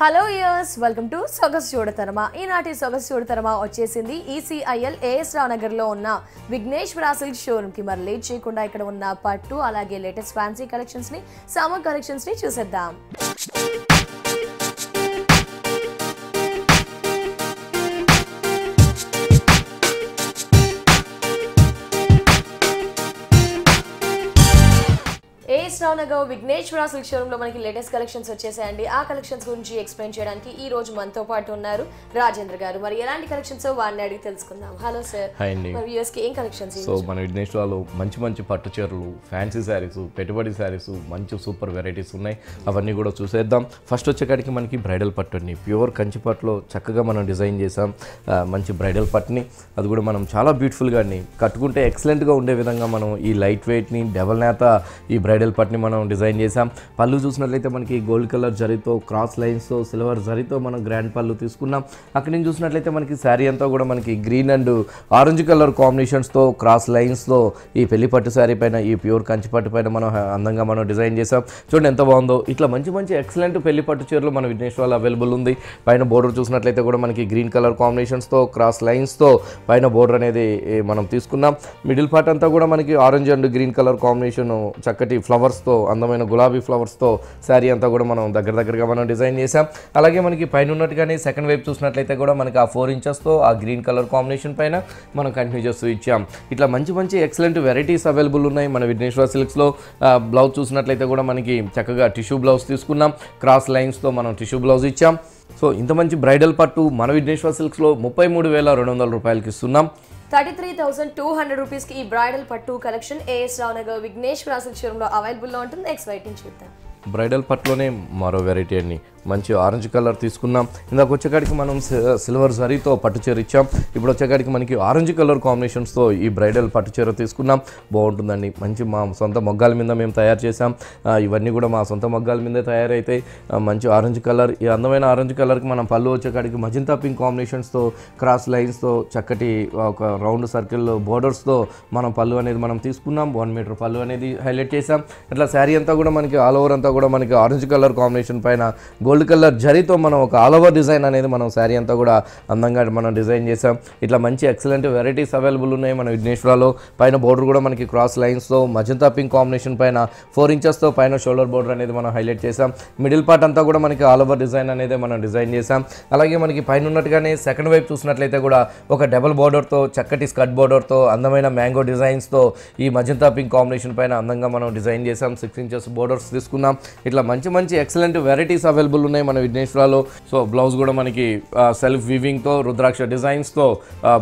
Hello ఇయర్స్ welcome to సొగసు చూడతరమా ఈనాటి సొగసు చూడతరమా వచ్చేసింది ఈసీఐఎల్ ఏఎస్ రావు నగర్లో ఉన్న విఘ్నేశ్వర సిల్క్ షోరూమ్కి. మరి లేట్ చేయకుండా ఇక్కడ ఉన్న పట్టు అలాగే లేటెస్ట్ ఫ్యాన్సీ కలెక్షన్స్ని కలెక్షన్స్ని కలెక్షన్స్ని చూసేద్దాం. రావు నగర్ విఘ్నేశ్వర సిల్క్ షోరూమ్లో మనకి లేటెస్ట్ కలెక్షన్స్ వచ్చేసాయండి. ఆ కలెక్షన్స్ గురించి ఎక్స్ప్లెయిన్ చేయడానికి ఈ రోజు మనతో పాటు ఉన్నారు రాజేంద్ర గారు. మరి ఎలాంటి కలెక్షన్స్ వారిని అడిగి తెలుసుకుందాం. హలో సార్ వ్యూస్కి ఏం కలెక్షన్స్ సో మన విఘ్నేశ్వరాలో మంచి మంచి పట్టు చీరలు ఫ్యాన్సీ శారీస్ పెట్టుబడి శారీస్ మంచి సూపర్ వెరైటీస్ ఉన్నాయి. అవన్నీ కూడా చూసేద్దాం. ఫస్ట్ వచ్చేకాడికి మనకి బ్రైడల్ పట్టు అండి ప్యూర్ కంచి పట్టులో చక్కగా మనం డిజైన్ చేసాం మంచి బ్రైడల్ పట్టుని. అది కూడా మనం చాలా బ్యూటిఫుల్గా అండి. కట్టుకుంటే ఎక్సలెంట్గా ఉండే విధంగా మనం ఈ లైట్ వెయిట్ని డబల్ నేత ఈ బ్రైడల్ వాటిని మనం డిజైన్ చేసాం పళ్ళు చూసినట్లయితే మనకి గోల్డ్ కలర్ జరీతో క్రాస్ లైన్స్తో సిల్వర్ జరీతో మనం గ్రాండ్ పళ్ళు తీసుకున్నాం. అక్కడి నుంచి చూసినట్లయితే మనకి శారీ అంతా కూడా మనకి గ్రీన్ అండ్ ఆరెంజ్ కలర్ కాంబినేషన్స్తో క్రాస్ లైన్స్తో ఈ పెళ్ళి పట్టు శారీ పైన ఈ ప్యూర్ కంచి పట్టు పైన మనం అందంగా మనం డిజైన్ చేసాం చూడండి ఎంత బాగుందో. ఇట్లా మంచి మంచి ఎక్సలెంట్ పెళ్ళి పట్టు చీరలు మన విఘ్నేశ్వరాలు అవైలబుల్ ఉంది. పైన బోర్డర్ చూసినట్లయితే కూడా మనకి గ్రీన్ కలర్ కాంబినేషన్స్తో క్రాస్ లైన్స్తో పైన బోర్డర్ అనేది మనం తీసుకున్నాం. మిడిల్ పార్ట్ అంతా కూడా మనకి orange and green colour combination చక్కటి ఫ్లవర్స్ ఫ్లవర్స్తో అందమైన గులాబీ ఫ్లవర్స్తో శారీ అంతా కూడా మనం దగ్గర దగ్గరగా మనం డిజైన్ చేసాం అలాగే మనకి పైన ఉన్నట్టుగానే సెకండ్ వైపు చూసినట్లయితే కూడా మనకి ఆ ఫోర్ ఇంచెస్తో ఆ గ్రీన్ కలర్ కాంబినేషన్ పైన మనం కంటిన్యూ చేస్తూ ఇచ్చాం. ఇట్లా మంచి మంచి ఎక్సలెంట్ వెరైటీస్ అవైలబుల్ ఉన్నాయి. మన విఘ్నేశ్వర సిల్క్స్లో బ్లౌజ్ చూసినట్లయితే కూడా మనకి చక్కగా టిష్యూ బ్లౌజ్ తీసుకున్నాం. క్రాస్ లైన్స్తో మనం టిష్యూ బ్లౌజ్ ఇచ్చాం. సో ఇంత మంచి బ్రైడల్ పట్టు మన విఘ్నేశ్వర సిల్క్స్లో ముప్పై మూడు వేల రెండు వందల రూపాయలకి ఇస్తున్నాం. Thirty three thousand two hundred రూపీస్కి ఈ బ్రైడల్ పట్టు collection AS Rao Nagar Vigneshwara silk అవైలబుల్లో ఉంటుంది. ఎక్స్ వైటింగ్ చూద్దాం బ్రైడల్ పట్టులోనే మరో వెరైటీ అండి. మంచి ఆరెంజ్ కలర్ తీసుకున్నాం ఇందాక వచ్చేకాడికి మనం సి- సిల్వర్ జరీతో పట్టు చీర ఇచ్చాం. ఇప్పుడు వచ్చేకాడికి మనకి ఆరెంజ్ కలర్ కాంబినేషన్స్తో ఈ బ్రైడల్ పట్టు చీర తీసుకున్నాం బాగుంటుందండి. మంచి మా సొంత మొగ్గాల మీద మేము తయారు చేసాం ఇవన్నీ కూడా మా సొంత మొగ్గాల మీదే తయారైతే మంచి ఆరెంజ్ కలర్ ఈ అందమైన ఆరెంజ్ కలర్కి మనం పళ్ళు వచ్చేకాడికి మజింతా పింక్ కాంబినేషన్స్తో క్రాస్ లైన్స్తో చక్కటి ఒక రౌండ్ సర్కిల్ బోర్డర్స్తో మనం పళ్ళు అనేది మనం తీసుకున్నాం. వన్ మీటర్ పళ్ళు అనేది హైలైట్ చేసాం ఇట్లా శారీ అంతా కూడా మనకి ఆల్ ఓవర్ అంతా కూడా మనకి ఆరెంజ్ కలర్ కాంబినేషన్ పైన గోల్డ్ కలర్ జరీతో మనం ఒక ఆల్ ఓవర్ డిజైన్ అనేది మనం శారీ అంతా కూడా అందంగా మనం డిజైన్ చేసాం ఇట్లా మంచి ఎక్సలెంట్ వెరైటీస్ అవైలబుల్ ఉన్నాయి మన విఘ్నేశ్వరాలో. పైన బోర్డర్ కూడా మనకి క్రాస్ లైన్స్తో మజంతా పింక్ కాంబినేషన్ పైన ఫోర్ ఇంచెస్తో పైన షోల్డర్ బోర్డర్ అనేది మనం హైలైట్ చేసాం మిడిల్ పార్ట్ అంతా కూడా మనకి ఆల్ ఓవర్ డిజైన్ అనేది మనం డిజైన్ చేసాం అలాగే మనకి పైన ఉన్నట్టుగానే సెకండ్ వైపు చూసినట్లయితే కూడా ఒక డబల్ బోర్డర్తో చక్కటి స్కట్ బోర్డర్తో అందమైన మ్యాంగో డిజైన్స్తో ఈ మజంతా పింక్ కాంబినేషన్ పైన అందంగా మనం డిజైన్ చేసాం సిక్స్ ఇంచెస్ బోర్డర్స్ తీసుకున్నాం. ఇట్లా మంచి మంచి ఎక్సలెంట్ వెరైటీస్ అవైలబుల్ ఉన్నాయి మన విఘ్నేశ్వరాలో. సో బ్లౌజ్ కూడా మనకి సెల్ఫ్ వివింగ్తో రుద్రాక్ష డిజైన్స్తో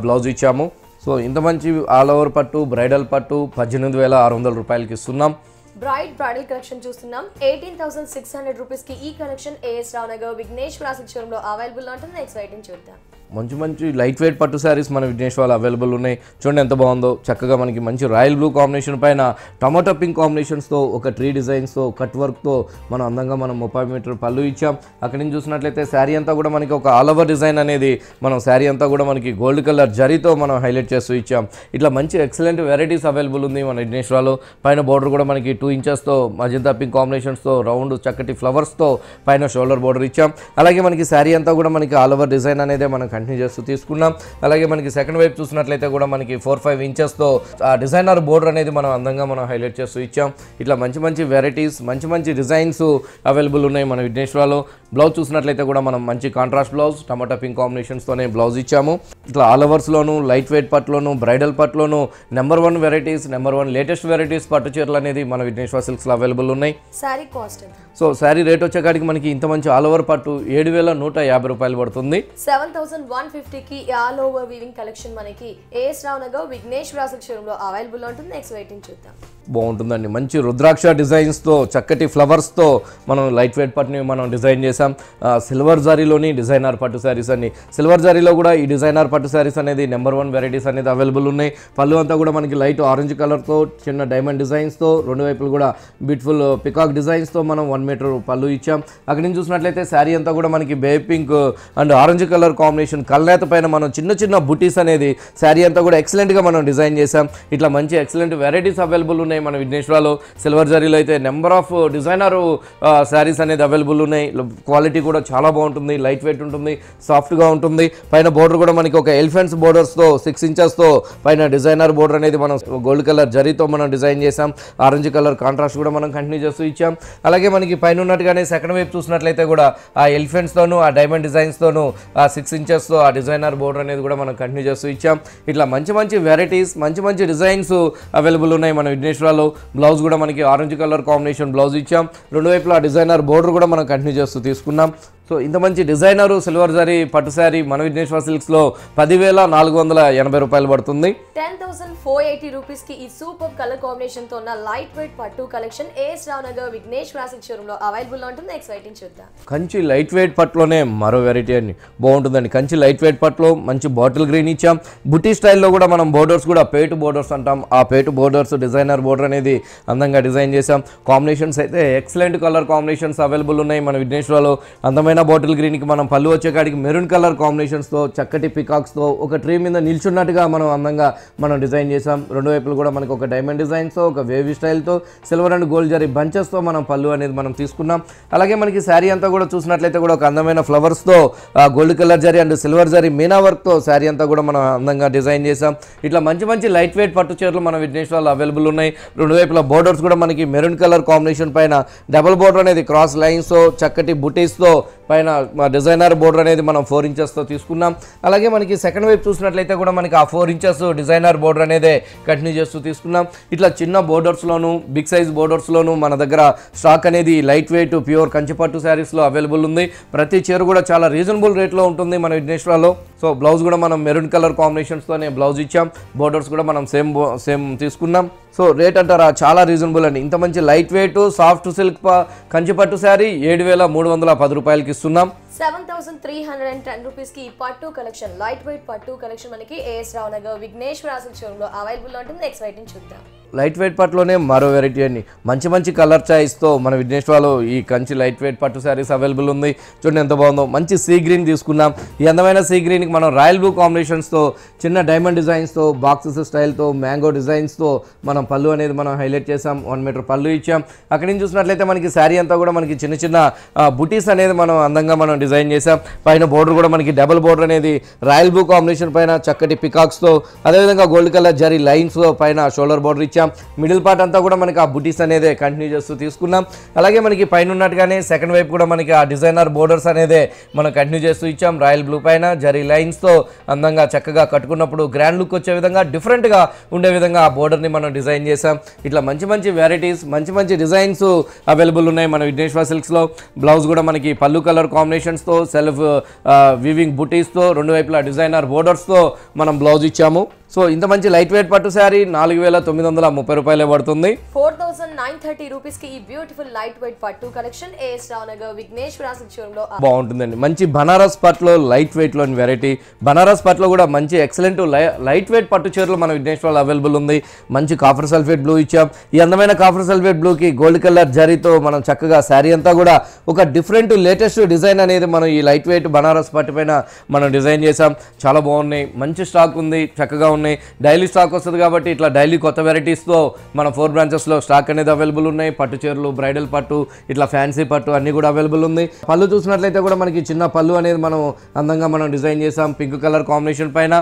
బ్లౌజ్ ఇచ్చాము. సో ఇంత మంచి ఆల్ ఓవర్ పట్టు బ్రైడల్ పట్టు పద్దెనిమిది వేల ఆరు వందల రూపాయలకి ఇస్తున్నాం. బ్రైట్ బ్రైడల్ కలెక్షన్ చూస్తున్నాం. ఎయిటీన్ థౌసండ్ సిక్స్ హండ్రెడ్ రూపీస్కి ఈ collection AS Rao Nagar Vighneshwara silk షోరూమ్లో available ఉంటుంది. నెక్స్ట్ వెయిటింగ్ చూద్దాం. మంచి మంచి లైట్ వెయిట్ పట్టు శారీస్ మన విఘ్నేశ్వరాలు అవైలబుల్ ఉన్నాయి. చూడండి ఎంత బాగుందో. చక్కగా మనకి మంచి రాయల్ బ్లూ కాంబినేషన్ పైన టమాటో పింక్ కాంబినేషన్స్తో ఒక ట్రీ డిజైన్స్తో కట్ వర్క్తో మనం అందంగా మనం ముప్పై మీటర్ పళ్ళు ఇచ్చాం. అక్కడి నుంచి చూసినట్లయితే శారీ అంతా కూడా మనకి ఒక ఆల్ ఓవర్ డిజైన్ అనేది మనం శారీ అంతా కూడా మనకి గోల్డ్ కలర్ జరీతో మనం హైలైట్ చేస్తూ ఇచ్చాం. ఇట్లా మంచి ఎక్సలెంట్ వెరైటీస్ అవైలబుల్ ఉంది మన విఘ్నేశ్వరాలో పైన బోర్డర్ కూడా మనకి టూ ఇంచెస్తో మజంతా పింక్ కాంబినేషన్స్తో రౌండ్ చక్కటి ఫ్లవర్స్తో పైన షోల్డర్ బోర్డర్ ఇచ్చాం. అలాగే మనకి శారీ అంతా కూడా మనకి ఆల్ ఓవర్ డిజైన్ అనేది మనకి కంటిన్యూ చేస్తూ తీసుకున్నాం. అలాగే మనకి సెకండ్ వైపు చూసినట్లయితే కూడా మనకి ఫోర్ ఫైవ్ ఇంచెస్తో ఆ డిజైనర్ బోర్డర్ అనేది మనం అందంగా మనం హైలైట్ చేస్తూ ఇచ్చాం. ఇట్లా మంచి మంచి వెరైటీస్ మంచి మంచి డిజైన్స్ అవైలబుల్ ఉన్నాయి మన విఘ్నేశ్వరాలో బ్లౌజ్ చూసినట్లయితే కూడా మనం మంచి కాంట్రాస్ట్ బ్లౌజ్ టమాటా పింక్ కాంబినేషన్స్తోనే బ్లౌజ్ ఇచ్చాము. ఇట్లా ఆల్ ఓవర్స్లోను లైట్ వెయిట్ పట్టులోను bridal పట్టులోను number one varieties number one latest varieties పట్టు చీరలు అనేది మన విఘ్నేశ్వర సిల్క్స్లో అవైలబుల్ ఉన్నాయి. Sari cost so sari rate వచ్చేకాడికి మనకి ఇంత మంచి ఆల్ ఓవర్ పట్టు ఏడు వేల నూట యాభై రూపాయలు పడుతుంది. సెవెన్ థౌసండ్ వన్ ఫిఫ్టీకి ఆల్ ఓవర్ వీవింగ్ కలెక్షన్ మనకి ఏఎస్ రావు నగర్ విఘ్నేష్ సిల్క్ షోరూంలో అవైలబుల్ ఉంటుంది. నెక్స్ట్ వెయిటింగ్ చూద్దాం. బాగుంటుందండి. మంచి రుద్రాక్ష డిజైన్స్తో చక్కటి ఫ్లవర్స్తో మనం లైట్ వెయిట్ పట్టుని మనం డిజైన్ చేసాం సిల్వర్ జారీలోని డిజైనర్ పట్టు శారీస్ అన్ని సిల్వర్ జారీలో కూడా ఈ డిజైనర్ పట్టు శారీస్ అనేది నెంబర్ వన్ వెరైటీస్ అనేది అవైలబుల్ ఉన్నాయి. పళ్ళు అంతా కూడా మనకి లైట్ ఆరెంజ్ కలర్తో చిన్న డైమండ్ డిజైన్స్తో రెండు వైపులు కూడా బ్యూటిఫుల్ పికాక్ డిజైన్స్తో మనం వన్ మీటర్ పళ్ళు ఇచ్చాం. అక్కడి నుంచి చూసినట్లయితే శారీ అంతా కూడా మనకి బే pink and orange colour combination combination కల్నేత పైన మనం చిన్న చిన్న బుటీస్ అనేది శారీ అంతా కూడా ఎక్సలెంట్గా మనం డిజైన్ చేసాం ఇట్లా మంచి ఎక్సలెంట్ వెరైటీస్ అవైలబుల్ ఉన్నాయి మన విఘ్నేశ్వరలో. సిల్వర్ జరీలో అయితే నెంబర్ ఆఫ్ డిజైనర్ శారీస్ అనేది అవైలబుల్ ఉన్నాయి. క్వాలిటీ కూడా చాలా బాగుంటుంది. లైట్ వెయిట్ ఉంటుంది సాఫ్ట్గా ఉంటుంది. పైన బోర్డర్ కూడా మనకి ఒక ఎలిఫెంట్స్ బోర్డర్స్తో సిక్స్ ఇంచెస్తో పైన డిజైనర్ బోర్డర్ అనేది మనం గోల్డ్ కలర్ జరీతో మనం డిజైన్ చేసాం ఆరెంజ్ కలర్ కాంట్రాస్ట్ కూడా మనం కంటిన్యూ చేస్తూ ఇచ్చాం. అలాగే మనకి పైన ఉన్నట్టుగానే సెకండ్ వైపు చూసినట్లయితే కూడా ఆ ఎలిఫెంట్స్తోనూ ఆ డైమండ్ డిజైన్స్తోనూ ఆ సిక్స్ ఇంచెస్ ఇంచెస్తో ఆ డిజైనర్ బోర్డర్ అనేది కూడా మనం కంటిన్యూ చేస్తూ ఇచ్చాం. ఇట్లా మంచి మంచి వెరైటీస్ మంచి మంచి డిజైన్స్ అవైలబుల్ ఉన్నాయి మన విఘ్నేశ్వరాలో బ్లౌజ్ కూడా మనకి ఆరెంజ్ కలర్ కాంబినేషన్ బ్లౌజ్ ఇచ్చాం. రెండు వైపులా డిజైనర్ బోర్డర్ కూడా మనం కంటిన్యూ చేస్తూ తీసుకున్నాం. సో ఇంత మంచి డిజైనరు సిల్వర్ జరీ పట్టు శారీ మన విఘ్నేశ్వర సిల్క్స్లో పదివేల నాలుగు వందల ఎనభై రూపాయలు పడుతుంది. టెన్ థౌసండ్ ఫోర్ ఎయిటీ రూపీస్కి ఈ సూపర్ కలర్ కాంబినేషన్తో ఉన్న లైట్ వెయిట్ పట్టు కలెక్షన్ ఏఎస్ రావ్ నగర్ విఘ్నేష్ రాసిక్ షోరూమ్లో అవైలబుల్లో ఉంటుంది. నెక్స్ట్ వెయిటింగ్ చూద్దాం. కంచి లైట్ వెయిట్ పట్టులోనే మరో వెరైటీ అని బాగుంటుందండి. కంచి లైట్ వెయిట్ పట్టులో మంచి బాటిల్ గ్రీన్ ఇచ్చాం. బుటీ స్టైల్లో కూడా మనం బోర్డర్స్ కూడా పేటు బోర్డర్స్ అంటాం. ఆ పేటు బోర్డర్స్ డిజైనర్ బోర్డర్ అనేది అందంగా డిజైన్ చేసాం కాంబినేషన్స్ అయితే ఎక్సలెంట్ కలర్ కాంబినేషన్స్ అవైలబుల్ ఉన్నాయి మన విఘ్నేశ్వరలో. అందమైన బాటిల్ గ్రీన్కి మనం పళ్ళు వచ్చేకాడికి మెరూన్ కలర్ కాంబినేషన్స్తో చక్కటి పికాక్స్తో ఒక ట్రీ మీద నిల్చున్నట్టుగా మనం అందంగా మనం డిజైన్ చేసాం రెండు వైపులు కూడా మనకి ఒక డైమండ్ డిజైన్స్తో ఒక వేవి స్టైల్తో సిల్వర్ అండ్ గోల్డ్ జరీ బంచెస్తో మనం పళ్ళు అనేది మనం తీసుకున్నాం. అలాగే మనకి శారీ అంతా కూడా చూసినట్లయితే కూడా ఒక అందమైన ఫ్లవర్స్తో gold colour zari and silver జరీ మీనా వర్క్తో శారీ అంతా కూడా మనం అందంగా డిజైన్ చేసాం ఇట్లా మంచి మంచి లైట్ వెయిట్ పట్టు చీరలు మన విఘ్నేశ్వరాలు అవైలబుల్ ఉన్నాయి. రెండు వైపుల బోర్డర్స్ కూడా మనకి మెరూన్ కలర్ కాంబినేషన్ పైన డబల్ బోర్డర్ అనేది క్రాస్ లైన్స్తో చక్కటి బుటీస్తో పైన డిజైనర్ బోర్డర్ అనేది మనం ఫోర్ ఇంచెస్తో తీసుకున్నాం. అలాగే మనకి సెకండ్ వైపు చూసినట్లయితే కూడా మనకి ఆ ఫోర్ ఇంచెస్ డిజైనర్ బోర్డర్ అనేది కంటిన్యూ చేస్తూ తీసుకున్నాం. ఇట్లా చిన్న బోర్డర్స్లోను బిగ్ సైజ్ బోర్డర్స్లోను మన దగ్గర స్టాక్ అనేది లైట్ వెయిట్ ప్యూర్ కంచిపట్టు శారీస్లో అవైలబుల్ ఉంది. ప్రతి చీర కూడా చాలా రీజనబుల్ రేట్లో ఉంటుంది మన విఘ్నేశ్వరాలో సో బ్లౌజ్ కూడా మనం మెరూన్ కలర్ కాంబినేషన్స్తోనే బ్లౌజ్ ఇచ్చాం. బోర్డర్స్ కూడా మనం సేమ్ సేమ్ తీసుకున్నాం. సో రేట్ అంటారా? చాలా రీజనబుల్ అండి. ఇంత మంచి లైట్ వెయిట్ సాఫ్ట్ సిల్క్ కంచిపట్టు శారీ ఏడు వేల మూడు వందల పది రూపాయలకి ఇస్తున్నాం. Seven thousand three hundred and ten రూపీస్కి ఈ పట్టు కలెక్షన్ లైట్ వెయిట్ పట్టు కలెక్షన్ మనకి ఏఎస్ రావ్ నగర్ విఘ్నేష్ రాసిక్ షోరూమ్ అవైలబుల్ ఉంటుంది నెక్స్ట్ వెయిటింగ్ చూద్దాం. లైట్ వెయిట్ పట్టులోనే మరో వెరైటీ అండి. మంచి మంచి కలర్ చాయిస్తో మన విఘ్నేశ్వరలో ఈ కంచి లైట్ వెయిట్ పట్టు శారీస్ అవైలబుల్ ఉంది. చూడండి ఎంత బాగుందో. మంచి సీ గ్రీన్ తీసుకున్నాం. ఈ అందమైన సీ గ్రీన్కి మనం రాయల్ బ్లూ కాంబినేషన్స్తో చిన్న డైమండ్ డిజైన్స్తో బాక్సెస్ స్టైల్తో మ్యాంగో డిజైన్స్తో మనం పళ్ళు అనేది మనం హైలైట్ చేసాం వన్ మీటర్ పళ్ళు ఇచ్చాం. అక్కడి నుంచి చూసినట్లయితే మనకి శారీ అంతా కూడా మనకి చిన్న చిన్న బుటీస్ అనేది మనం అందంగా మనం డిజైన్ చేసాం పైన బోర్డర్ కూడా మనకి డబుల్ బోర్డర్ అనేది రాయల్ బ్లూ కాంబినేషన్ పైన చక్కటి పికాక్స్తో అదేవిధంగా గోల్డ్ కలర్ జరీ లైన్స్ పైన షోల్డర్ బోర్డర్ ఇచ్చాం. మిడిల్ పార్ట్ అంతా కూడా మనకి ఆ బుటీస్ అనేది కంటిన్యూ చేస్తూ తీసుకున్నాం. అలాగే మనకి పైన ఉన్నట్టుగానే సెకండ్ వైపు కూడా మనకి ఆ డిజైనర్ బోర్డర్స్ అనేది మనం కంటిన్యూ చేస్తూ ఇచ్చాం. రాయల్ బ్లూ పైన జరీ లైన్స్తో అందంగా చక్కగా కట్టుకున్నప్పుడు గ్రాండ్ లుక్ వచ్చే విధంగా డిఫరెంట్గా ఉండే విధంగా ఆ బోర్డర్ని మనం డిజైన్ చేసాం ఇట్లా మంచి మంచి వెరైటీస్ మంచి మంచి డిజైన్స్ అవైలబుల్ ఉన్నాయి మన విఘ్నేశ్వర సిల్క్స్లో బ్లౌజ్ కూడా మనకి పళ్ళు కలర్ కాంబినేషన్ కాంబినేషన్స్తో సెల్ఫ్ వివింగ్ బుటీస్తో రెండు వైపులా డిజైనర్ బోర్డర్స్తో మనం బ్లౌజ్ ఇచ్చాము. సో ఇంత మంచి లైట్ వెయిట్ పట్టు శారీ నాలుగు వేల తొమ్మిది వందల ముప్పై రూపాయలే పడుతుంది. ఫోర్ థౌసండ్ నైన్ థర్టీ రూపీస్కి ఈ బ్యూటిఫుల్ లైట్ వెయిట్ పట్టు కలెక్షన్ ఏఎస్ రావ్ నగర్ విఘ్నేష్ రాసిక్ షోరూమ్లో బాగుంటుందండి. మంచి బనారస్ పట్టులో లైట్ వెయిట్లోని వెరైటీ బనారస్ పట్టులో కూడా మంచి ఎక్సలెంట్ లైట్ వెయిట్ పట్టు చీరలు మన విఘ్నేశ్వరాలు అవైలబుల్ ఉంది. మంచి కాఫర్ సల్ఫేట్ బ్లూ ఇచ్చాం. ఈ అందమైన కాఫర్ సల్ఫేట్ బ్లూకి గోల్డ్ కలర్ జరీతో మనం చక్కగా శారీ అంతా కూడా ఒక డిఫరెంట్ లేటెస్ట్ డిజైన్ అనేది మనం ఈ లైట్ వెయిట్ బనారస్ పట్టు పైన మనం డిజైన్ చేసాం చాలా బాగున్నాయి. మంచి స్టాక్ ఉంది. చక్కగా ఉన్నాయి. డైలీ స్టాక్ వస్తుంది కాబట్టి ఇట్లా డైలీ కొత్త వెరైటీస్తో మన ఫోర్ బ్రాంచెస్లో స్టాక్ అనేది అవైలబుల్ ఉన్నాయి. పట్టు చీరలు బ్రైడల్ పట్టు ఇట్లా ఫ్యాన్సీ పట్టు అన్ని కూడా అవైలబుల్ ఉంది. పళ్ళు చూసినట్లయితే కూడా మనకి చిన్న పళ్ళు అనేది మనం అందంగా మనం డిజైన్ చేసాం పింక్ కలర్ కాంబినేషన్ పైన